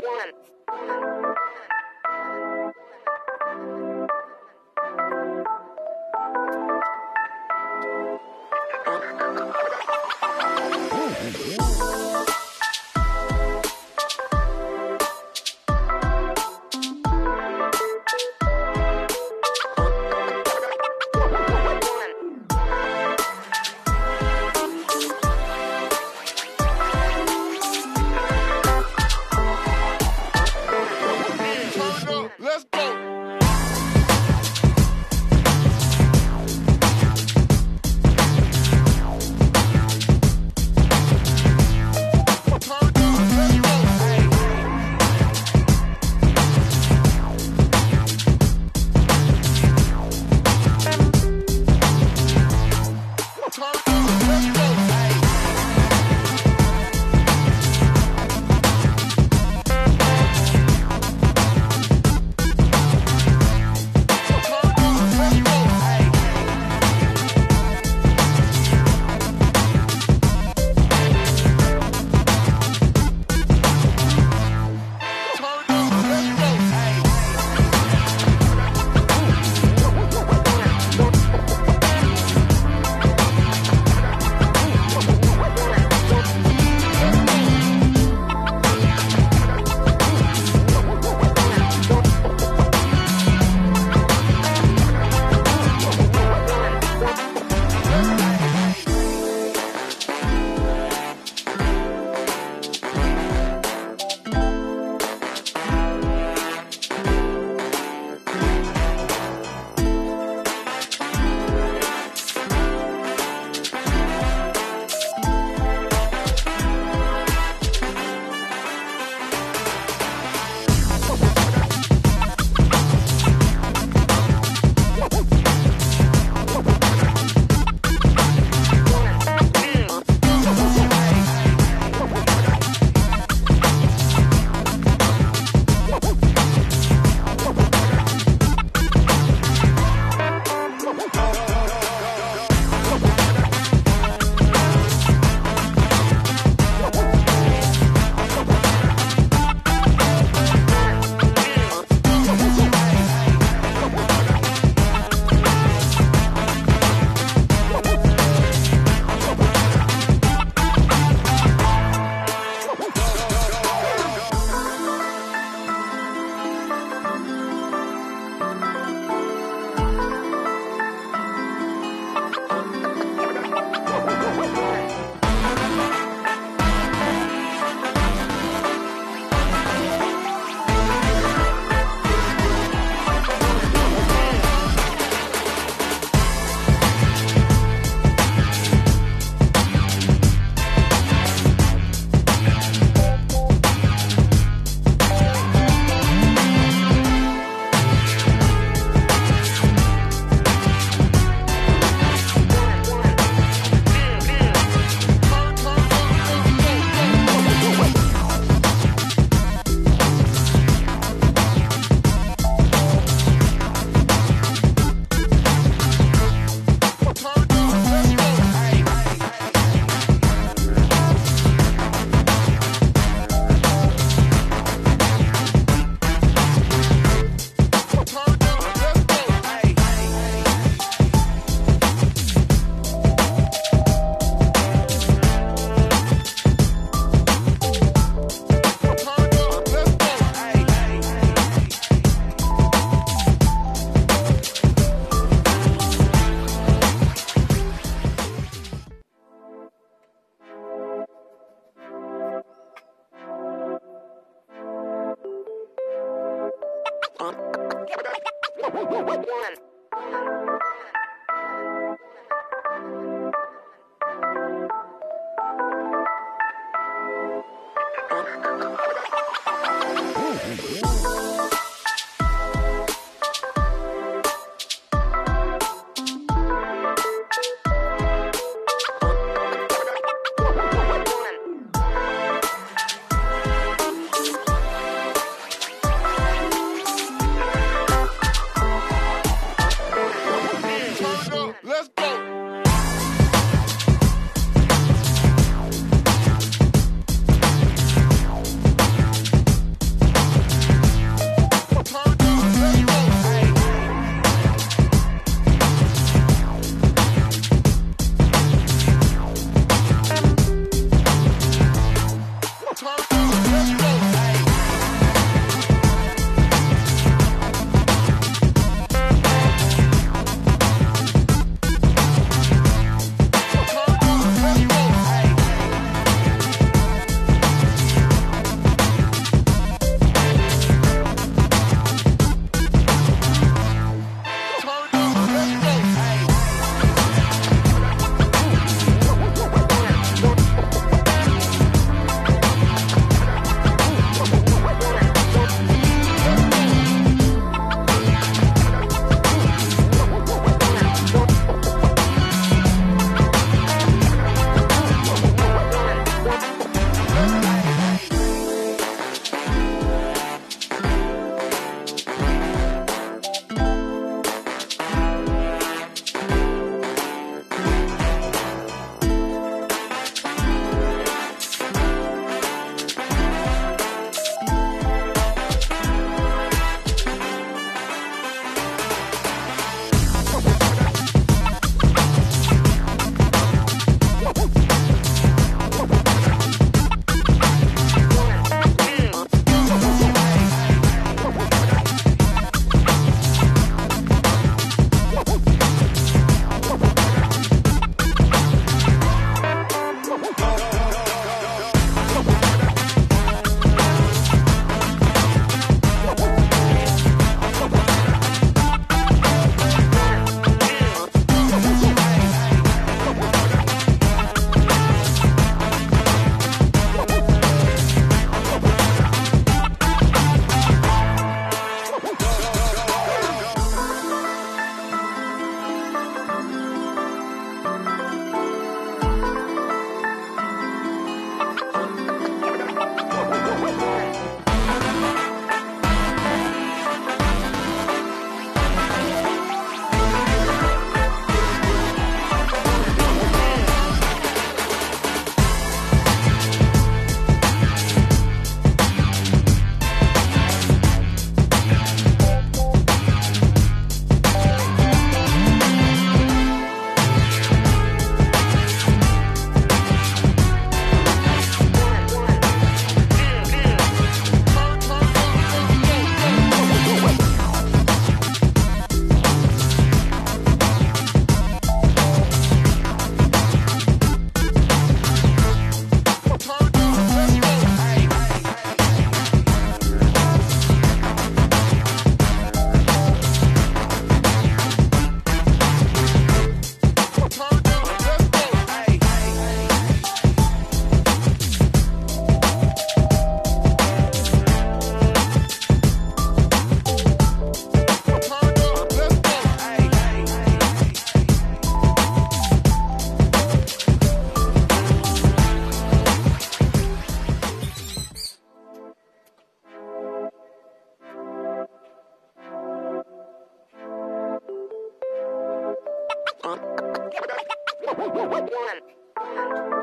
One. Um, Ooh.